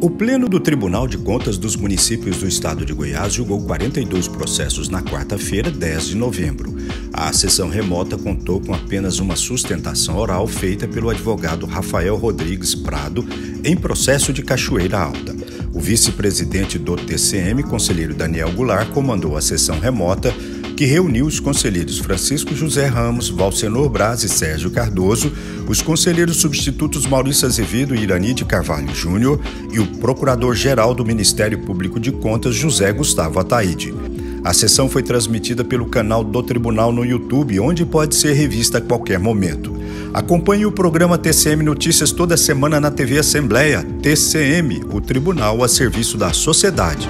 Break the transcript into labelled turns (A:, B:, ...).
A: O Pleno do Tribunal de Contas dos Municípios do Estado de Goiás julgou 42 processos na quarta-feira, 10 de novembro. A sessão remota contou com apenas uma sustentação oral feita pelo advogado Rafael Rodrigues Prado em processo de Cachoeira Alta. O vice-presidente do TCM, conselheiro Daniel Goulart, comandou a sessão remota que reuniu os conselheiros Francisco José Ramos, Valcenor Braz e Sérgio Cardoso, os conselheiros substitutos Maurício Azevedo e Irani de Carvalho Júnior e o procurador-geral do Ministério Público de Contas, José Gustavo Ataíde. A sessão foi transmitida pelo canal do Tribunal no YouTube, onde pode ser revista a qualquer momento. Acompanhe o programa TCM Notícias toda semana na TV Assembleia. TCM, o Tribunal a serviço da sociedade.